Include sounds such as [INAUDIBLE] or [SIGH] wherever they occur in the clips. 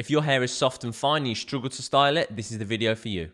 If your hair is soft and fine and you struggle to style it, this is the video for you.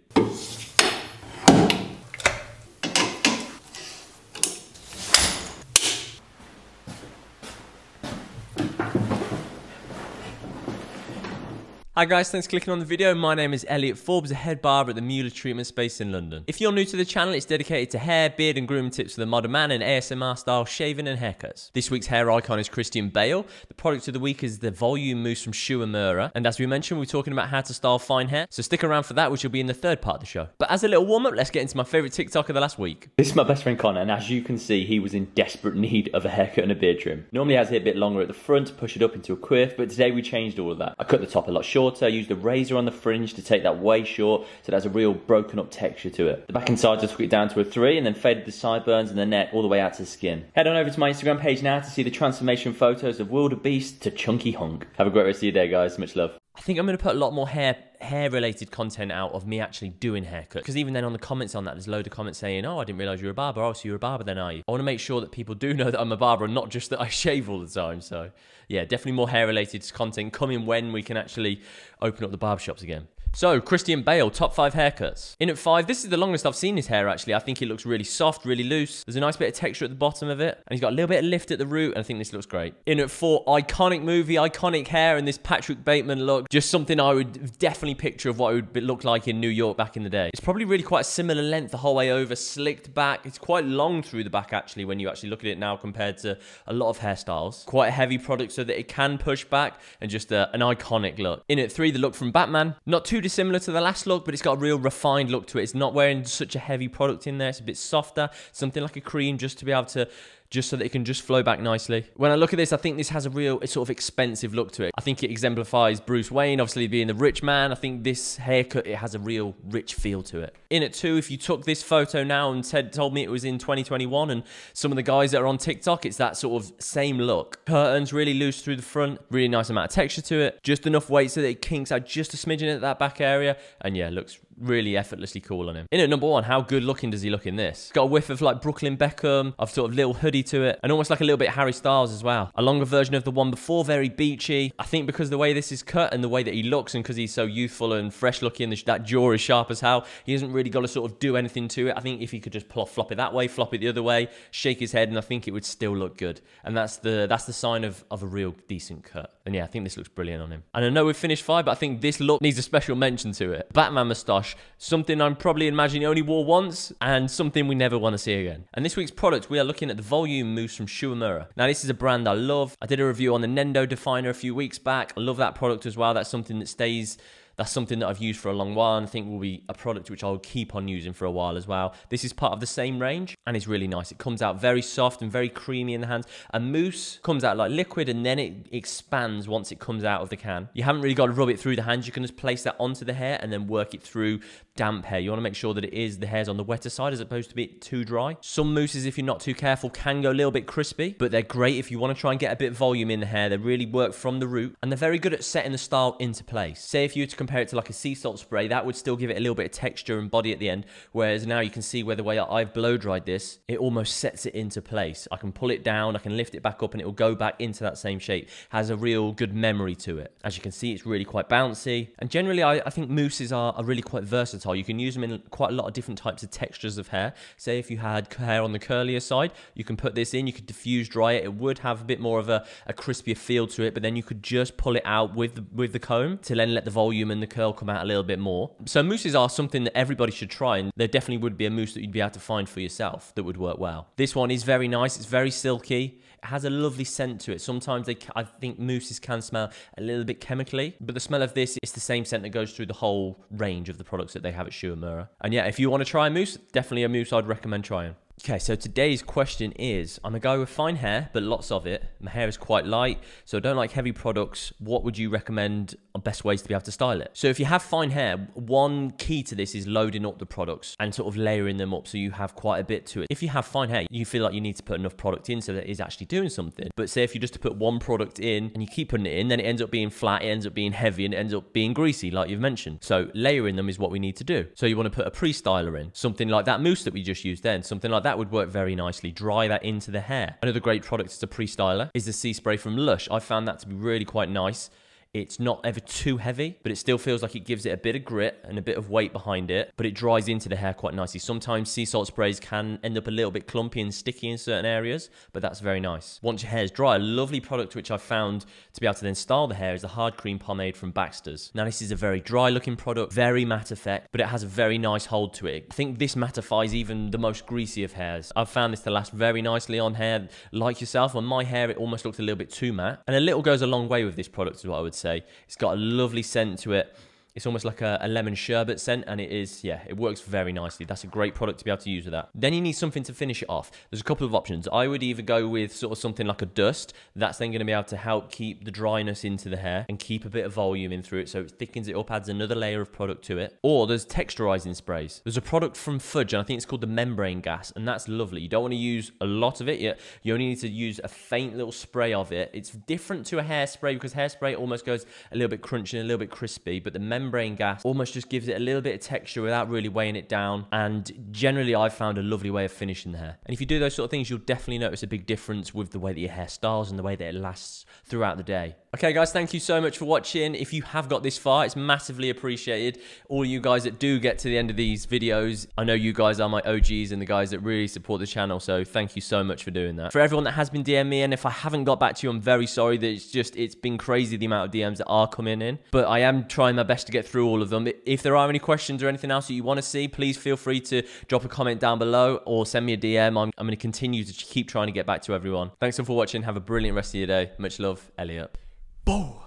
Hi guys, thanks for clicking on the video. My name is Elliot Forbes, a head barber at the Muhle Treatment Space in London. If you're new to the channel, it's dedicated to hair, beard and grooming tips for the modern man and ASMR style shaving and haircuts. This week's hair icon is Christian Bale. The product of the week is the Volume Mousse from Shu Uemura. And as we mentioned, we're talking about how to style fine hair. So stick around for that, which will be in the third part of the show. But as a little warm up, let's get into my favorite TikTok of the last week. This is my best friend Connor, and as you can see, he was in desperate need of a haircut and a beard trim. Normally, has it a bit longer at the front push it up into a quiff, but today we changed all of that. I cut the top a lot shorter, used a razor on the fringe to take that way short so it has a real broken up texture to it. The back and sides I took it down to a 3 and then faded the sideburns and the neck all the way out to the skin. Head on over to my Instagram page now to see the transformation photos of wildebeest to chunky hunk. Have a great rest of your day guys, much love. Think I'm going to put a lot more hair hair related content out of me actually doing haircuts. Because even then on the comments on that, there's a load of comments saying, oh, I didn't realize you were a barber. So you're a barber then, are you? I want to make sure that people do [LAUGHS] know that I'm a barber and not just that I shave all the time. So yeah, definitely more hair related content coming when we can actually open up the barbershops again. So, Christian Bale, top five haircuts. In at five, this is the longest I've seen his hair actually. I think it looks really soft, really loose. There's a nice bit of texture at the bottom of it. And he's got a little bit of lift at the root. And I think this looks great. In at four, iconic movie, iconic hair, and this Patrick Bateman look. Just something I would definitely picture of what it would look like in New York back in the day. It's probably really quite a similar length the whole way over, slicked back. It's quite long through the back actually when you actually look at it now compared to a lot of hairstyles. Quite a heavy product so that it can push back and just a, an iconic look. In at three, the look from Batman. Not too dissimilar to the last look, but it's got a real refined look to it. It's not wearing such a heavy product in there. It's a bit softer, something like a cream just to be able to just so that it can just flow back nicely. When I look at this, I think this has a real sort of expensive look to it. I think it exemplifies Bruce Wayne, obviously being the rich man. I think this haircut, it has a real rich feel to it. In it too, if you took this photo now and Ted told me it was in 2021 and some of the guys that are on TikTok, it's that sort of same look. Curtains really loose through the front, really nice amount of texture to it. Just enough weight so that it kinks out just a smidgen at that back area. And yeah, looks really effortlessly cool on him. In at number one, how good looking does he look in this? Got a whiff of like Brooklyn Beckham, of sort of little hoodie to it, and almost like a little bit Harry Styles as well. A longer version of the one before, very beachy. I think because the way this is cut and the way that he looks and because he's so youthful and fresh looking, that jaw is sharp as hell, he hasn't really got to sort of do anything to it. I think if he could just plop, flop it that way, flop it the other way, shake his head, and I think it would still look good. And that's the that's the sign of, of a real decent cut. And yeah, I think this looks brilliant on him. And I know we've finished five, but I think this look needs a special mention to it. Batman moustache, something I'm probably imagining only wore once, and something we never want to see again. And this week's product, we are looking at the Volume Mousse from Shu Uemura. Now, this is a brand I love. I did a review on the Nendo Definer a few weeks back. I love that product as well. That's something that stays that's something that I've used for a long while and I think will be a product which I'll keep on using for a while as well. This is part of the same range and it's really nice. It comes out very soft and very creamy in the hands. A mousse comes out like liquid and then it expands once it comes out of the can. You haven't really got to rub it through the hands. You can just place that onto the hair and then work it through damp hair. You want to make sure that it is the hair's on the wetter side as opposed to be too dry. Some mousses, if you're not too careful, can go a little bit crispy, but they're great if you want to try and get a bit of volume in the hair. They really work from the root and they're very good at setting the style into place. Say if you were to compare it to like a sea salt spray, that would still give it a little bit of texture and body at the end. Whereas now you can see where the way I've blow dried this, it almost sets it into place. I can pull it down, I can lift it back up and it will go back into that same shape. Has a real good memory to it. As you can see, it's really quite bouncy. And generally, I, I think mousses are, are really quite versatile. You can use them in quite a lot of different types of textures of hair. Say if you had hair on the curlier side, you can put this in, you could diffuse dry it. It would have a bit more of a, a crispier feel to it, but then you could just pull it out with the, with the comb to then let the volume and the curl come out a little bit more. So mousses are something that everybody should try, and there definitely would be a mousse that you'd be able to find for yourself that would work well. This one is very nice. It's very silky. Has a lovely scent to it. Sometimes they, I think mousses can smell a little bit chemically, but the smell of this is the same scent that goes through the whole range of the products that they have at Shu Uemura. And yeah, if you want to try a mousse, definitely a mousse I'd recommend trying. Okay, so today's question is I'm a guy with fine hair, but lots of it. My hair is quite light, so I don't like heavy products. What would you recommend on best ways to be able to style it? So, if you have fine hair, one key to this is loading up the products and sort of layering them up so you have quite a bit to it. If you have fine hair, you feel like you need to put enough product in so that it is actually doing something. But say if you just to put one product in and you keep putting it in, then it ends up being flat, it ends up being heavy, and it ends up being greasy, like you've mentioned. So, layering them is what we need to do. So, you want to put a pre styler in, something like that mousse that we just used then, something like that would work very nicely. Dry that into the hair. Another great product as a pre-styler is the Sea Spray from Lush. I found that to be really quite nice It's not ever too heavy, but it still feels like it gives it a bit of grit and a bit of weight behind it, but it dries into the hair quite nicely. Sometimes sea salt sprays can end up a little bit clumpy and sticky in certain areas, but that's very nice. Once your hair is dry, a lovely product which I found to be able to then style the hair is the hard cream pomade from Baxter's. Now this is a very dry looking product, very matte effect, but it has a very nice hold to it. I think this mattifies even the most greasy of hairs. I've found this to last very nicely on hair like yourself. On my hair, it almost looks a little bit too matte. And a little goes a long way with this product is what I would say. It's got a lovely scent to it. It's almost like a, a, lemon sherbet scent, and it is, yeah, it works very nicely. That's a great product to be able to use with that. Then you need something to finish it off. There's a couple of options. I would either go with sort of something like a dust. That's then going to be able to help keep the dryness into the hair and keep a bit of volume in through it so it thickens it up, adds another layer of product to it. Or there's texturizing sprays. There's a product from Fudge, and I think it's called the membrane gas, and that's lovely. You don't want to use a lot of it yet. You only need to use a faint little spray of it. It's different to a hairspray because hairspray almost goes a little bit crunchy and a little bit crispy, but the membrane gas almost just gives it a little bit of texture without really weighing it down. And generally, I've found a lovely way of finishing the hair. And if you do those sort of things, you'll definitely notice a big difference with the way that your hair styles and the way that it lasts throughout the day. Okay, guys, thank you so much for watching. If you have got this far, it's massively appreciated. All you guys that do get to the end of these videos, I know you guys are my OGs and the guys that really support the channel, so thank you so much for doing that. For everyone that has been DMing me, and if I haven't got back to you, I'm very sorry that it's just, it's been crazy the amount of DMs that are coming in, but I am trying my best to get through all of them. If there are any questions or anything else that you want to see, please feel free to drop a comment down below or send me a DM. I'm, I'm going to continue to keep trying to get back to everyone. Thanks all for watching. Have a brilliant rest of your day. Much love, Elliot. Boom.